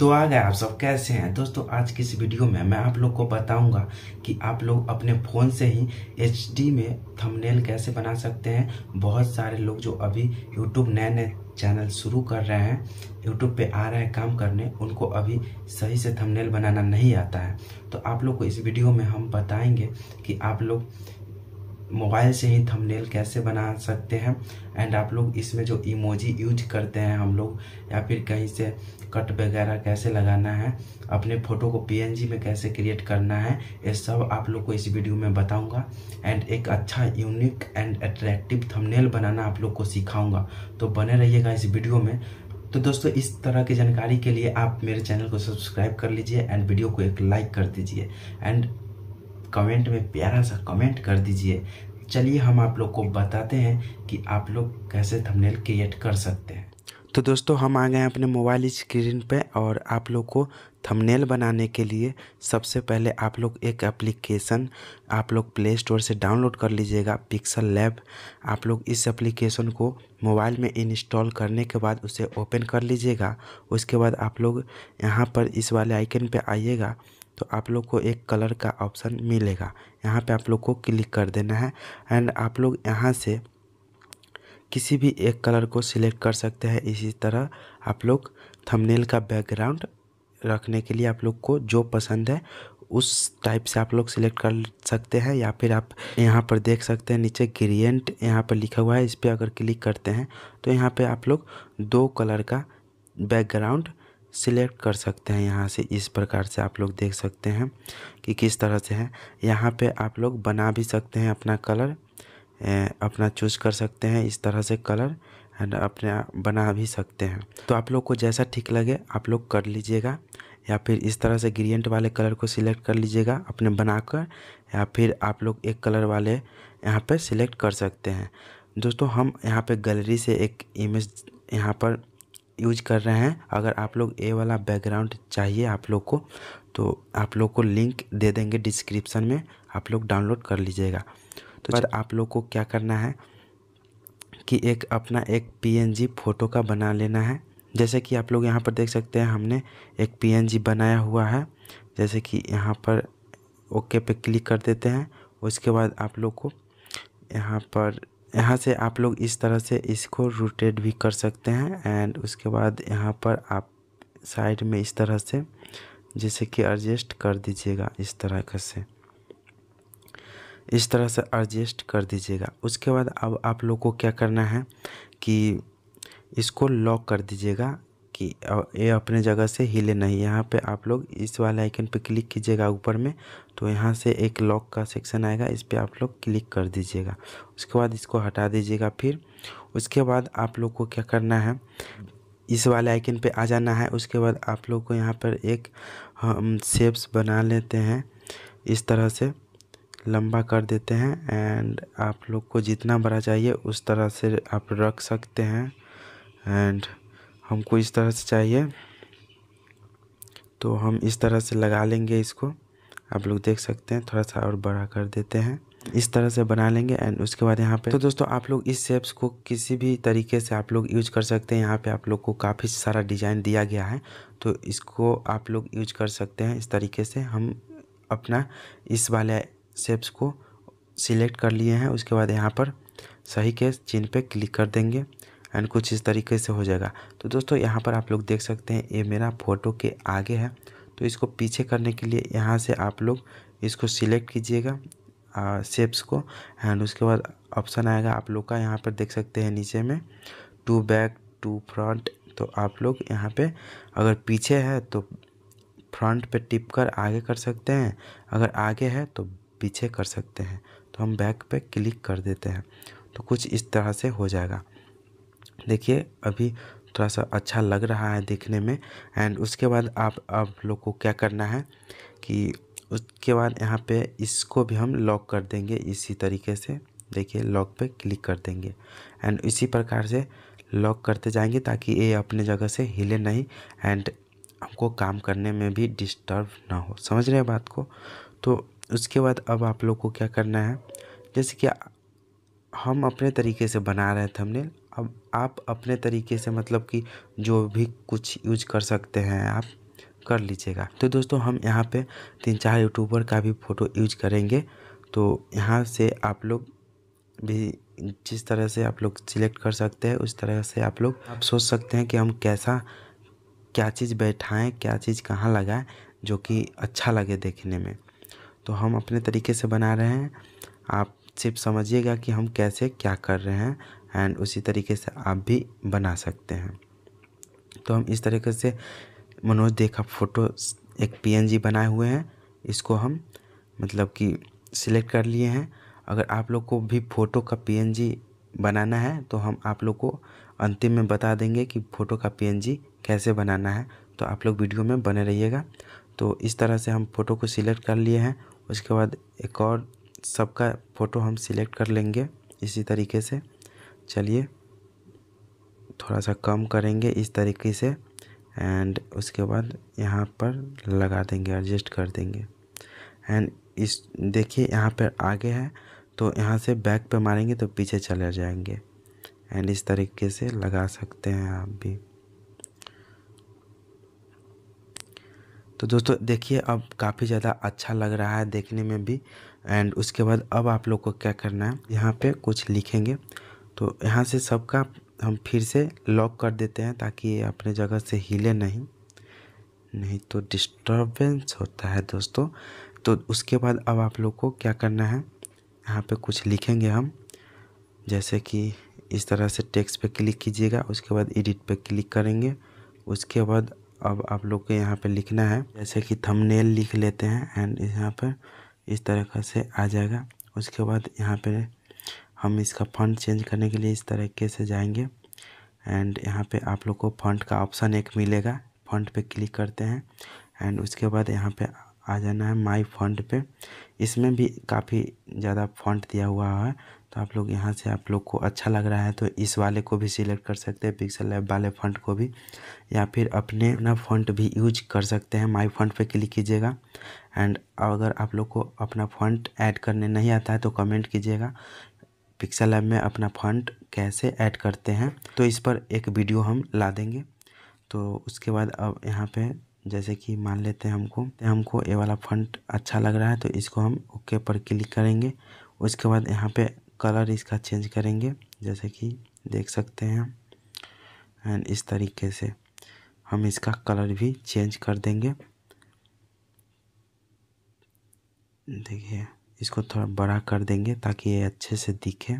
तो आ गए आप सब कैसे हैं? दोस्तों, आज की इस वीडियो में मैं आप लोग को बताऊँगा कि आप लोग अपने फ़ोन से ही एचडी में थंबनेल कैसे बना सकते हैं। बहुत सारे लोग जो अभी यूट्यूब नए नए चैनल शुरू कर रहे हैं यूट्यूब पे आ रहे हैं काम करने, उनको अभी सही से थंबनेल बनाना नहीं आता है। तो आप लोग को इस वीडियो में हम बताएँगे कि आप लोग मोबाइल से ही थंबनेल कैसे बना सकते हैं? एंड आप लोग इसमें जो इमोजी यूज़ करते हैं हम लोग, या फिर कहीं से कट वगैरह कैसे लगाना है, अपने फ़ोटो को पीएनजी में कैसे क्रिएट करना है, ये सब आप लोग को इस वीडियो में बताऊँगा। एंड एक अच्छा यूनिक एंड अट्रैक्टिव थंबनेल बनाना आप लोग को सिखाऊँगा। तो बने रहिएगा इस वीडियो में। तो दोस्तों, इस तरह की जानकारी के लिए आप मेरे चैनल को सब्सक्राइब कर लीजिए एंड वीडियो को एक लाइक कर दीजिए। एंड कमेंट में प्यारा सा कमेंट कर दीजिए। चलिए हम आप लोग को बताते हैं कि आप लोग कैसे थंबनेल क्रिएट कर सकते हैं। तो दोस्तों, हम आ गए हैं अपने मोबाइल स्क्रीन पे और आप लोग को थंबनेल बनाने के लिए सबसे पहले आप लोग एक एप्लीकेशन आप लोग प्ले स्टोर से डाउनलोड कर लीजिएगा पिक्सल लैब आप लोग इस एप्लीकेशन को मोबाइल में इंस्टॉल करने के बाद उसे ओपन कर लीजिएगा। उसके बाद आप लोग यहाँ पर इस वाले आइकन पे आइएगा। तो आप लोग को एक कलर का ऑप्शन मिलेगा। यहाँ पे आप लोग को क्लिक कर देना है। एंड आप लोग यहाँ से किसी भी एक कलर को सिलेक्ट कर सकते हैं। इसी तरह आप लोग थंबनेल का बैकग्राउंड रखने के लिए आप लोग को जो पसंद है, उस टाइप से आप लोग सिलेक्ट कर सकते हैं। या फिर आप यहाँ पर देख सकते हैं, नीचे ग्रेडियंट यहाँ पर लिखा हुआ है। इस पर अगर क्लिक करते हैं तो यहाँ पे आप लोग दो कलर का बैकग्राउंड सिलेक्ट कर सकते हैं यहाँ से। इस प्रकार से आप लोग देख सकते हैं कि किस तरह से है। यहाँ पे आप लोग बना भी सकते हैं अपना कलर अपना चूज़ कर सकते हैं, इस तरह से कलर, एंड अपने बना भी सकते हैं। तो आप लोग को जैसा ठीक लगे, आप लोग कर लीजिएगा, या फिर इस तरह से ग्रेडियंट वाले कलर को सिलेक्ट कर लीजिएगा अपने बनाकर, या फिर आप लोग एक कलर वाले यहाँ पर सिलेक्ट कर सकते हैं। दोस्तों, हम यहाँ पे गैलरी से एक इमेज यहाँ पर यूज़ कर रहे हैं। अगर आप लोग ए वाला बैकग्राउंड चाहिए आप लोग को तो आप लोग को लिंक दे देंगे डिस्क्रिप्शन में। आप लोग डाउनलोड कर लीजिएगा। तो पर आप लोग को क्या करना है कि एक अपना एक पीएनजी फ़ोटो का बना लेना है। जैसे कि आप लोग यहाँ पर देख सकते हैं हमने एक पीएनजी बनाया हुआ है। जैसे कि यहाँ पर ओके पे क्लिक कर देते हैं। उसके बाद आप लोग को यहाँ पर यहाँ से आप लोग इस तरह से इसको रोटेट भी कर सकते हैं एंड उसके बाद यहाँ पर आप साइड में इस तरह से जैसे कि एडजस्ट कर दीजिएगा इस तरह का से। इस तरह से एडजस्ट कर दीजिएगा। उसके बाद अब आप लोग को क्या करना है कि इसको लॉक कर दीजिएगा। कि ये अपने जगह से हिले नहीं। यहाँ पे आप लोग इस वाले आइकन पे क्लिक कीजिएगा ऊपर में तो यहाँ से एक लॉक का सेक्शन आएगा, इस पर आप लोग क्लिक कर दीजिएगा। उसके बाद इसको हटा दीजिएगा फिर। उसके बाद आप लोग को क्या करना है, इस वाले आइकन पे आ जाना है। उसके बाद आप लोग को यहाँ पर एक, हम शेप्स बना लेते हैं, इस तरह से लंबा कर देते हैं। एंड आप लोग को जितना बड़ा चाहिए, उस तरह से आप रख सकते हैं। एंड हमको इस तरह से चाहिए। तो हम इस तरह से लगा लेंगे इसको। आप लोग देख सकते हैं, थोड़ा सा और बड़ा कर देते हैं। इस तरह से बना लेंगे एंड उसके बाद यहाँ पे तो दोस्तों, आप लोग इस शेप्स को किसी भी तरीके से आप लोग यूज़ कर सकते हैं। यहाँ पे आप लोग को काफ़ी सारा डिज़ाइन दिया गया है। तो इसको आप लोग यूज़ कर सकते हैं। इस तरीके से हम अपना इस वाले शेप्स को सिलेक्ट कर लिए हैं। उसके बाद यहाँ पर सही के चिन्ह पे क्लिक कर देंगे। एंड कुछ इस तरीके से हो जाएगा। तो दोस्तों, यहाँ पर आप लोग देख सकते हैं, ये मेरा फ़ोटो के आगे है। तो इसको पीछे करने के लिए यहाँ से आप लोग इसको सिलेक्ट कीजिएगा शेप्स को। एंड उसके बाद ऑप्शन आएगा, आप लोग का यहाँ पर देख सकते हैं नीचे में, टू बैक, टू फ्रंट। तो आप लोग यहाँ पे अगर पीछे है तो फ्रंट पे टिप कर आगे कर सकते हैं, अगर आगे है तो पीछे कर सकते हैं। तो हम बैक पे क्लिक कर देते हैं। तो कुछ इस तरह से हो जाएगा। देखिए, अभी थोड़ा सा अच्छा लग रहा है देखने में एंड उसके बाद आप आप लोग को क्या करना है कि उसके बाद यहाँ पे इसको भी हम लॉक कर देंगे इसी तरीके से। देखिए, लॉक पे क्लिक कर देंगे एंड इसी प्रकार से लॉक करते जाएँगे ताकि ये अपने जगह से हिले नहीं एंड हमको काम करने में भी डिस्टर्ब ना हो। समझ रहे हैं बात को? तो उसके बाद अब आप लोग को क्या करना है? जैसे कि हम अपने तरीके से बना रहे थे थंबनेल अब आप अपने तरीके से मतलब कि जो भी कुछ यूज़ कर सकते हैं, आप कर लीजिएगा। तो दोस्तों, हम यहाँ पे तीन चार यूट्यूबर का भी फ़ोटो यूज़ करेंगे। तो यहाँ से आप लोग भी जिस तरह से आप लोग सिलेक्ट कर सकते हैं, उस तरह से आप लोग आप सोच सकते हैं कि हम कैसा, क्या चीज़ बैठाएँ, क्या चीज़ कहाँ लगाएँ, जो कि अच्छा लगे देखने में। तो हम अपने तरीके से बना रहे हैं। आप सिर्फ़ समझिएगा कि हम कैसे क्या कर रहे हैं। एंड उसी तरीके से आप भी बना सकते हैं। तो हम इस तरीके से मनोज देखा फ़ोटो, एक पीएनजी बनाए हुए हैं। इसको हम मतलब कि सिलेक्ट कर लिए हैं। अगर आप लोग को भी फ़ोटो का पीएनजी बनाना है तो हम आप लोग को अंतिम में बता देंगे कि फ़ोटो का पीएनजी कैसे बनाना है। तो आप लोग वीडियो में बने रहिएगा। तो इस तरह से हम फ़ोटो को सिलेक्ट कर लिए हैं। उसके बाद एक और सबका फ़ोटो हम सिलेक्ट कर लेंगे इसी तरीके से। चलिए थोड़ा सा कम करेंगे इस तरीके से एंड उसके बाद यहाँ पर लगा देंगे एडजस्ट कर देंगे। एंड इस, देखिए यहाँ पर आगे है तो यहाँ से बैक पे मारेंगे तो पीछे चले जाएँगे। एंड इस तरीके से लगा सकते हैं आप भी। तो दोस्तों, देखिए अब काफ़ी ज़्यादा अच्छा लग रहा है देखने में भी। एंड उसके बाद अब आप लोग को क्या करना है, यहाँ पे कुछ लिखेंगे। तो यहाँ से सबका हम फिर से लॉक कर देते हैं ताकि ये अपने जगह से हिले नहीं। नहीं तो डिस्टर्बेंस होता है दोस्तों। तो उसके बाद अब आप लोग को क्या करना है? यहाँ पे कुछ लिखेंगे हम। जैसे कि इस तरह से टेक्स्ट पे क्लिक कीजिएगा, उसके बाद एडिट पे क्लिक करेंगे। उसके बाद अब आप लोग को यहाँ पे लिखना है। जैसे कि थंबनेल लिख लेते हैं एंड यहाँ पर इस तरह से आ जाएगा। उसके बाद यहाँ पे हम इसका फंड चेंज करने के लिए इस तरीके से जाएँगे। एंड यहाँ पे आप लोग को फंड का ऑप्शन एक मिलेगा। फंड पे क्लिक करते हैं। एंड उसके बाद यहाँ पे आ जाना है माई फंड पे। इसमें भी काफ़ी ज़्यादा फंड दिया हुआ है। तो आप लोग यहाँ से आप लोग को अच्छा लग रहा है तो इस वाले को भी सिलेक्ट कर सकते हैं पिक्सल लैब वाले फंड को भी। या फिर अपने अपना फंड भी यूज़ कर सकते हैं। माई फंड पे क्लिक कीजिएगा। एंड अगर आप लोग को अपना फंड ऐड करने नहीं आता है तो कमेंट कीजिएगा। पिक्सल लैब में अपना फंड कैसे ऐड करते हैं तो इस पर एक वीडियो हम ला देंगे। तो उसके बाद अब यहाँ पे जैसे कि मान लेते हैं हमको हमको ये वाला फंड अच्छा लग रहा है तो इसको हम ओके पर क्लिक करेंगे। उसके बाद यहाँ पे कलर इसका चेंज करेंगे, जैसे कि देख सकते हैं। एंड इस तरीके से हम इसका कलर भी चेंज कर देंगे। देखिए। इसको थोड़ा बड़ा कर देंगे ताकि ये अच्छे से दिखे।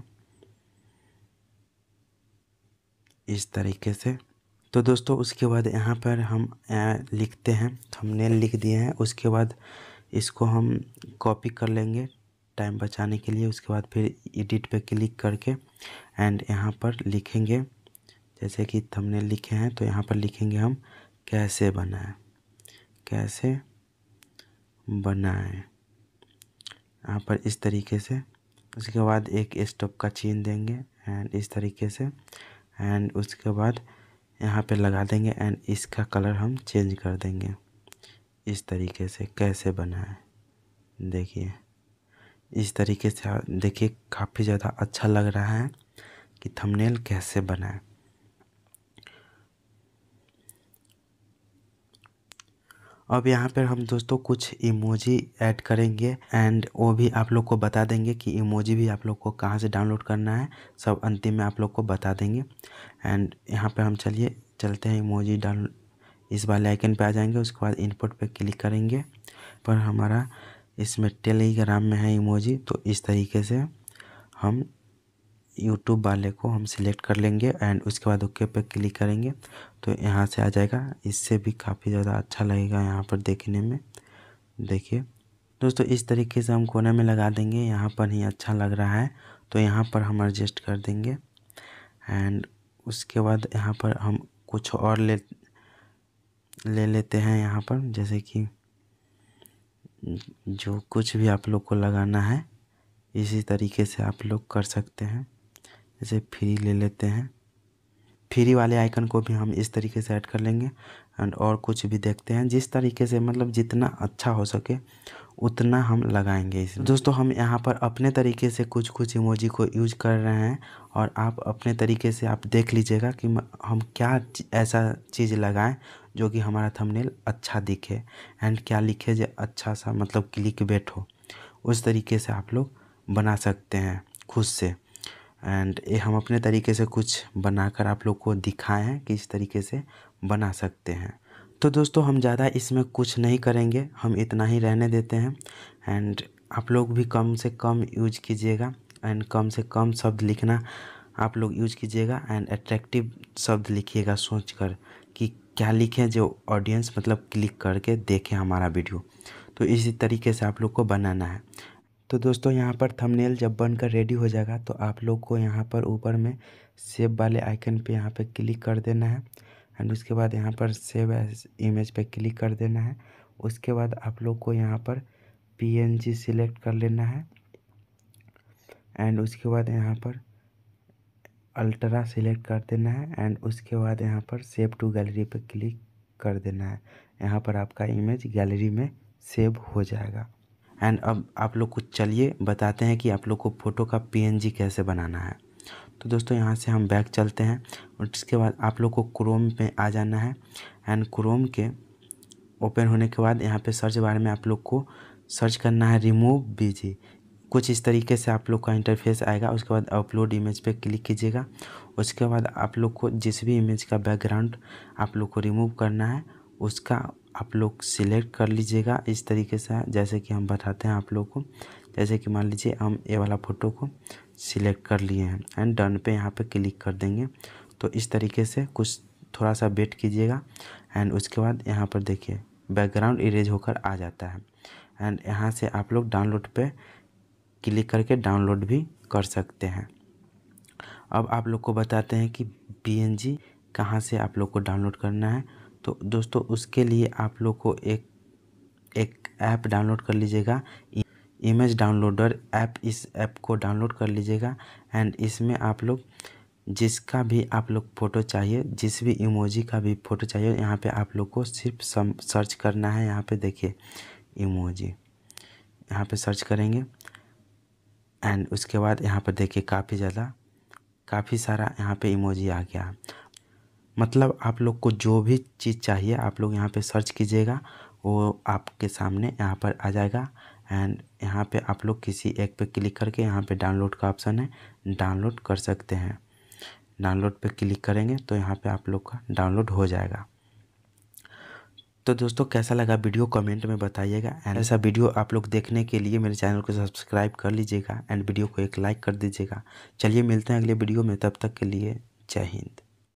इस तरीके से। तो दोस्तों, उसके बाद यहाँ पर हम लिखते हैं। थंबनेल लिख दिए हैं। उसके बाद इसको हम कॉपी कर लेंगे टाइम बचाने के लिए। उसके बाद फिर एडिट पे क्लिक करके एंड यहाँ पर लिखेंगे। जैसे कि थंबनेल लिखे हैं तो यहाँ पर लिखेंगे हम, कैसे बनाएँ? कैसे बनाएँ? यहाँ पर इस तरीके से। उसके बाद एक स्टॉप का चीन देंगे एंड इस तरीके से। एंड उसके बाद यहाँ पे लगा देंगे एंड इसका कलर हम चेंज कर देंगे। इस तरीके से कैसे बनाएँ देखिए। इस तरीके से देखिए, काफ़ी ज़्यादा अच्छा लग रहा है कि थंबनेल कैसे बनाए अब यहाँ पर हम दोस्तों कुछ इमोजी ऐड करेंगे एंड वो भी आप लोग को बता देंगे कि इमोजी भी आप लोग को कहाँ से डाउनलोड करना है। सब अंतिम में आप लोग को बता देंगे। एंड यहाँ पर हम चलिए, चलते हैं इमोजी डाउन इस वाले आइकन पे आ जाएँगे, उसके बाद इनपुट पे क्लिक करेंगे। पर हमारा इसमें टेलीग्राम में है इमोजी तो इस तरीके से हम यूट्यूब वाले को हम सिलेक्ट कर लेंगे एंड उसके बाद ओके पे क्लिक करेंगे तो यहाँ से आ जाएगा। इससे भी काफ़ी ज़्यादा अच्छा लगेगा यहाँ पर देखने में। देखिए, दोस्तों, इस तरीके से हम कोने में लगा देंगे। यहाँ पर ही अच्छा लग रहा है तो यहाँ पर हम एडजस्ट कर देंगे। एंड उसके बाद यहाँ पर हम कुछ और ले ले लेते हैं यहाँ पर, जैसे कि जो कुछ भी आप लोग को लगाना है, इसी तरीके से आप लोग कर सकते हैं। जैसे फ्री ले लेते हैं। फ्री वाले आइकन को भी हम इस तरीके से ऐड कर लेंगे एंड और कुछ भी देखते हैं। जिस तरीके से मतलब जितना अच्छा हो सके, उतना हम लगाएँगे इस दोस्तों, हम यहाँ पर अपने तरीके से कुछ कुछ इमोजी को यूज़ कर रहे हैं और आप अपने तरीके से आप देख लीजिएगा कि हम क्या ऐसा चीज़ लगाएँ जो कि हमारा थंबनेल अच्छा दिखे एंड क्या लिखे जो अच्छा सा मतलब क्लिक बेट हो। उस तरीके से आप लोग बना सकते हैं खुद से। एंड ये हम अपने तरीके से कुछ बनाकर आप लोग को दिखाए हैं कि इस तरीके से बना सकते हैं। तो दोस्तों, हम ज़्यादा इसमें कुछ नहीं करेंगे, हम इतना ही रहने देते हैं। एंड आप लोग भी कम से कम यूज़ कीजिएगा एंड कम से कम शब्द लिखना आप लोग यूज़ कीजिएगा एंड अट्रैक्टिव शब्द लिखिएगा सोच कर कि क्या लिखें जो ऑडियंस मतलब क्लिक करके देखें हमारा वीडियो तो इसी तरीके से आप लोग को बनाना है। तो दोस्तों, यहाँ पर थंबनेल जब बनकर रेडी हो जाएगा तो आप लोग को यहाँ पर ऊपर में सेव वाले आइकन पे यहाँ पे क्लिक कर देना है। एंड उसके बाद यहाँ पर सेव इमेज पे क्लिक कर देना है। उसके बाद आप लोग को यहाँ पर पीएनजी सिलेक्ट कर लेना है। एंड उसके बाद यहाँ पर अल्ट्रा सिलेक्ट कर देना है। एंड उसके बाद यहाँ पर सेव टू गैलरी पे क्लिक कर देना है। यहाँ पर आपका इमेज गैलरी में सेव हो जाएगा। एंड अब आप लोग को चलिए, बताते हैं कि आप लोग को फ़ोटो का पीएनजी कैसे बनाना है। तो दोस्तों, यहाँ से हम बैक चलते हैं और इसके बाद आप लोग को क्रोम पे आ जाना है। एंड क्रोम के ओपन होने के बाद यहाँ पे सर्च बार में आप लोग को सर्च करना है रिमूव बीजी कुछ इस तरीके से आप लोग का इंटरफेस आएगा। उसके बाद अपलोड इमेज पे क्लिक कीजिएगा। उसके बाद आप लोग को जिस भी इमेज का बैकग्राउंड आप लोग को रिमूव करना है, उसका आप लोग सिलेक्ट कर लीजिएगा इस तरीके से, जैसे कि हम बताते हैं आप लोग को। जैसे कि मान लीजिए हम ये वाला फ़ोटो को सिलेक्ट कर लिए हैं एंड डन पे यहाँ पे क्लिक कर देंगे। तो इस तरीके से कुछ थोड़ा सा वेट कीजिएगा एंड उसके बाद यहाँ पर देखिए बैकग्राउंड इरेज होकर आ जाता है। एंड यहाँ से आप लोग डाउनलोड पे क्लिक करके डाउनलोड भी कर सकते हैं। अब आप लोग को बताते हैं कि पी कहाँ से आप लोग को डाउनलोड करना है। तो दोस्तों, उसके लिए आप लोग को एक एक ऐप डाउनलोड कर लीजिएगा। इमेज डाउनलोडर ऐप, इस ऐप को डाउनलोड कर लीजिएगा। एंड इसमें आप लोग जिसका भी आप लोग फ़ोटो चाहिए, जिस भी इमोजी का भी फ़ोटो चाहिए, यहाँ पे आप लोग को सिर्फ़ सम, सर्च करना है। यहाँ पे देखिए, इमोजी, यहाँ पे सर्च करेंगे। एंड उसके बाद यहाँ पर देखिए, काफ़ी ज़्यादा, काफ़ी सारा यहाँ पे इमोजी आ गया। मतलब आप लोग को जो भी चीज़ चाहिए, आप लोग यहाँ पे सर्च कीजिएगा, वो आपके सामने यहाँ पर आ जाएगा। एंड यहाँ पे आप लोग किसी एक पे क्लिक करके यहाँ पे डाउनलोड का ऑप्शन है, डाउनलोड कर सकते हैं। डाउनलोड पे क्लिक करेंगे तो यहाँ पे आप लोग का डाउनलोड हो जाएगा। तो दोस्तों, कैसा लगा वीडियो कमेंट में बताइएगा। एंड ऐसा वीडियो आप लोग देखने के लिए मेरे चैनल को सब्सक्राइब कर लीजिएगा। एंड वीडियो को एक लाइक कर दीजिएगा। चलिए मिलते हैं अगले वीडियो में, तब तक के लिए जय हिंद।